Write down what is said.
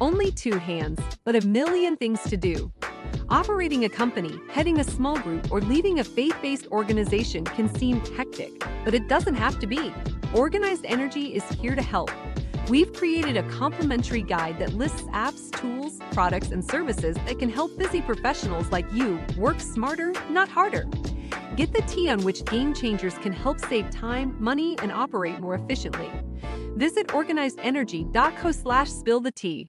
Only two hands, but a million things to do. Operating a company, heading a small group, or leading a faith based organization can seem hectic, but it doesn't have to be. Organized Energy is here to help. We've created a complimentary guide that lists apps, tools, products, and services that can help busy professionals like you work smarter, not harder. Get the tea on which game changers can help save time, money, and operate more efficiently. Visit organizedenergy.co slash spill the tea.